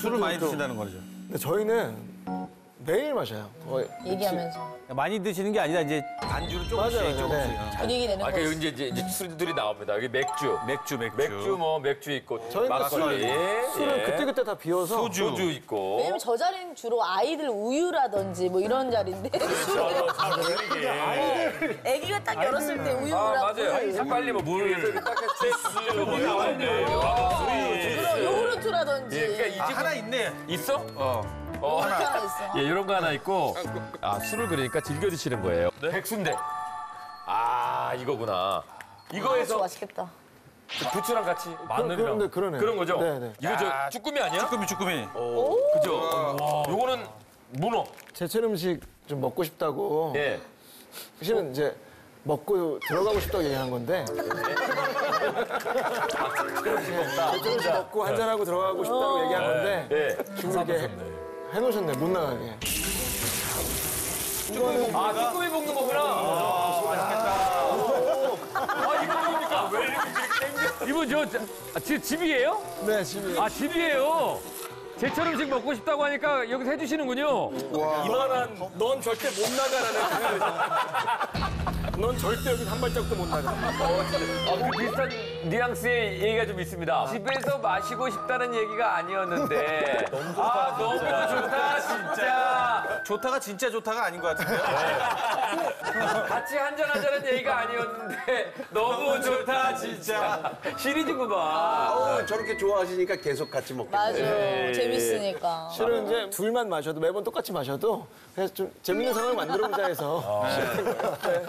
술을 많이 드신다는 거죠. 근데 저희는 매일 마셔요. 거의. 얘기하면서 많이 드시는 게 아니라 이제 반주를 조금씩 맞아요. 조금씩. 네. 분위기 내는 아, 거지. 그 이제, 이제, 이제 술들이 나옵니다. 여기 맥주. 맥주, 맥주. 맥주 뭐 맥주 있고 저희는 막걸리. 술을 예. 그때그때 다 비워서 소주. 소주 있고. 왜냐면 저 자리는 주로 아이들 우유라든지 뭐 이런 자리인데 술은 아기가 딱 열었을 때아 우유랑 맞아요. 빨리 뭐 물. 주스 뭐. 그런 요구 르트라든지 예, 그러니까 이 아, 집 하나 있네. 있어? 어. 어. 이렇게 하나 있어. 예, 이런 거 하나 있고. 아, 술을 그러니까 즐겨 드시는 거예요. 백순대. 아, 이거구나. 저 이거에서 맛있겠다. 부추랑 같이 마늘이랑 그런데 그러네요. 그런 거죠? 네, 네. 이거 저 쭈꾸미 아니야? 쭈꾸미, 쭈꾸미. 그죠? 요거는 문어. 제철 음식 좀 먹고 싶다고. 예. 실은 이제 먹고 들어가고 싶다고 얘기한 건데. 음식 먹고 한잔하고 들어가고 싶다고 얘기한 건데. 예. 지금 이렇게 해놓으셨네, 못 나가게. 아, 쭈꾸미 볶는 거구나. 아, 이거 뭡니까? 왜 이렇게 땡겨? 이거 저, 저 아, 지- 집이에요? 네, 집이. 아, 집이에요. 제철 음식 먹고 싶다고 하니까 여기서 해주시는군요. 이만한, 넌 절대 못 나가라는. 넌 절대 여기 한 발짝도 못 나가. 아, 그 비슷한 뉘앙스의 얘기가 좀 있습니다. 집에서 마시고 싶다는 얘기가 아니었는데. 아, 너무 좋다, 진짜. 좋다가 진짜 좋다가 아닌 것 같은데요? 같이 한잔하자는 얘기가 아니었는데. 너무 좋다, 진짜. 시리즈구만. 어, 저렇게 좋아하시니까 계속 같이 먹게 맞아. 돼요. 재밌으니까. 실은 이제 둘만 마셔도 매번 똑같이 마셔도 그래서 좀 재밌는 상황을 만들어 보자 해서 시작한 거예요.